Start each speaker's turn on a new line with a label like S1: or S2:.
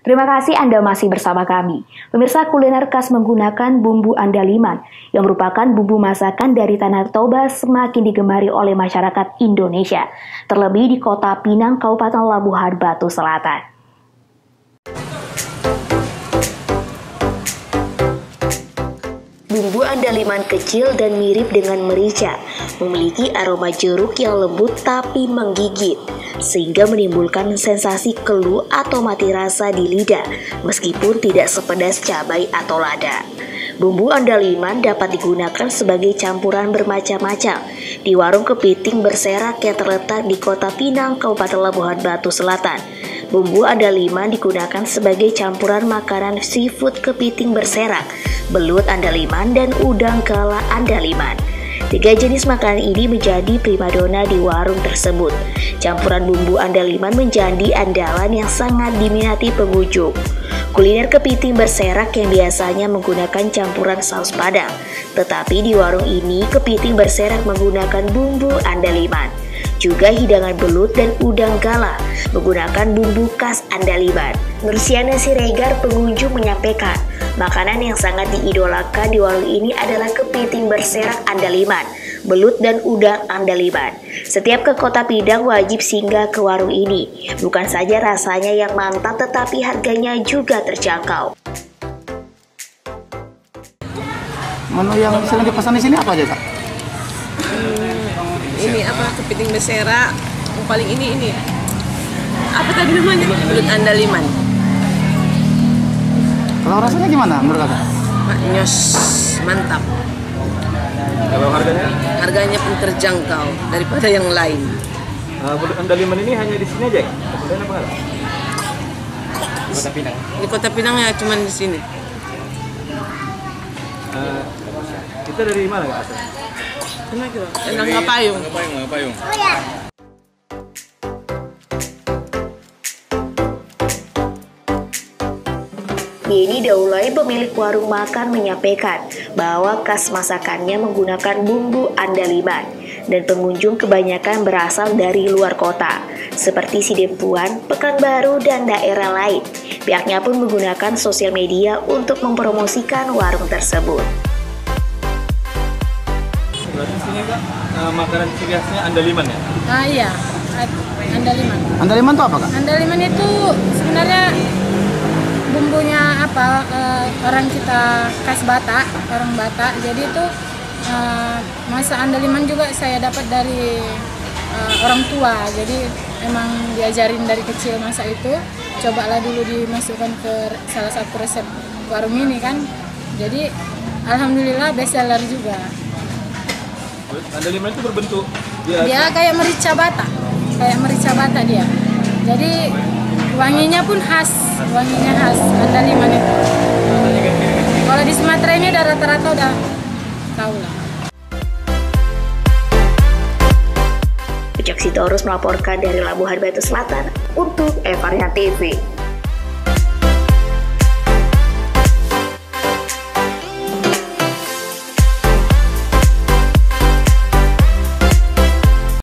S1: Terima kasih Anda masih bersama kami. Pemirsa kuliner khas menggunakan bumbu andaliman yang merupakan bumbu masakan dari Tanah Toba semakin digemari oleh masyarakat Indonesia, terlebih di kota Pinang, Kabupaten Labuhan Batu Selatan. Bumbu andaliman kecil dan mirip dengan merica, memiliki aroma jeruk yang lembut tapi menggigit sehingga menimbulkan sensasi keluh atau mati rasa di lidah meskipun tidak sepedas cabai atau lada. Bumbu andaliman dapat digunakan sebagai campuran bermacam-macam di warung kepiting berserak yang terletak di kota Pinang, Kabupaten Labuhan Batu Selatan. Bumbu andaliman digunakan sebagai campuran makanan seafood kepiting berserak, belut andaliman, dan udang kala andaliman. Tiga jenis makanan ini menjadi primadona di warung tersebut. Campuran bumbu andaliman menjadi andalan yang sangat diminati pengunjung. Kuliner kepiting berserak yang biasanya menggunakan campuran saus padang, tetapi di warung ini kepiting berserak menggunakan bumbu andaliman. Juga hidangan belut dan udang gala menggunakan bumbu khas andaliman. Nursiana Siregar pengunjung menyampaikan, Makanan yang sangat diidolakan di warung ini adalah kepiting berserak andaliman, belut dan udang andaliman. Setiap ke kota Pidang wajib singgah ke warung ini. Bukan saja rasanya yang mantap tetapi harganya juga terjangkau.
S2: Menu yang sering dipesan di sini apa aja, Kak?
S3: Ini apa kepiting berserak, yang paling ini ini. Apa tadi namanya? Belut andaliman.
S2: Kalau rasanya gimana menurut kakak?
S3: Nyos, mantap.
S4: Kalau harganya?
S3: Harganya pun terjangkau daripada yang lain.
S4: Uh, Andaliman ini hanya di sini aja? Kemudian apa enggak?
S3: Di Kota Pinang. Di Kota Pinang ya cuma di sini.
S4: Uh, kita dari mana kak? Ngapayung.
S3: Oh ya.
S1: Denny Daulay pemilik warung makan menyampaikan bahwa khas masakannya menggunakan bumbu andaliman dan pengunjung kebanyakan berasal dari luar kota seperti Sidempuan, Pekanbaru, dan daerah lain. Pihaknya pun menggunakan sosial media untuk mempromosikan warung tersebut.
S4: Berarti sini kak uh, makanan ciri khasnya andaliman ya?
S5: Ah iya, andaliman.
S2: Andaliman itu apa kak?
S5: Andaliman itu sebenarnya bumbunya apa uh, orang kita khas Batak orang Batak jadi itu uh, masa andaliman juga saya dapat dari uh, orang tua jadi emang diajarin dari kecil masa itu cobalah dulu dimasukkan ke salah satu resep warung ini kan jadi alhamdulillah best seller juga
S4: andaliman itu berbentuk
S5: dia, dia kayak merica Batak kayak merica Batak dia. Jadi wanginya pun khas. Wanginya khas andaliman itu. Kalau di Sumatera ini udah rata-rata udah tahu lah.
S1: Ucok Sitorus melaporkan dari Labuhan Batu Selatan untuk Evaria TV.